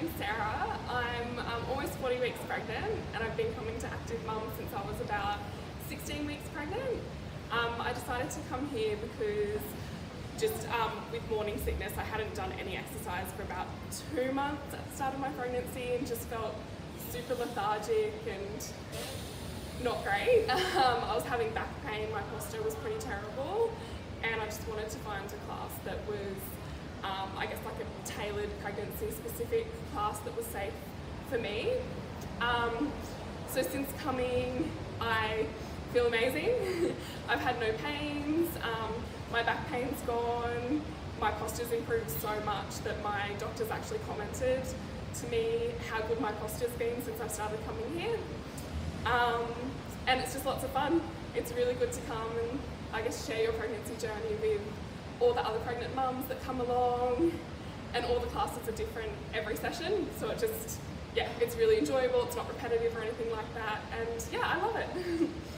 name's Sarah. I'm um, almost 40 weeks pregnant and I've been coming to Active Mum since I was about 16 weeks pregnant. Um, I decided to come here because just um, with morning sickness, I hadn't done any exercise for about two months at the start of my pregnancy and just felt super lethargic and not great. Um, I was having back pain, my posture was pretty terrible, and I just wanted to find a class that was, um, I guess, like tailored pregnancy specific class that was safe for me. Um, so since coming, I feel amazing. I've had no pains, um, my back pain's gone, my posture's improved so much that my doctors actually commented to me how good my posture's been since I started coming here. Um, and it's just lots of fun. It's really good to come and I guess share your pregnancy journey with all the other pregnant mums that come along and all the classes are different every session so it just yeah it's really enjoyable it's not repetitive or anything like that and yeah I love it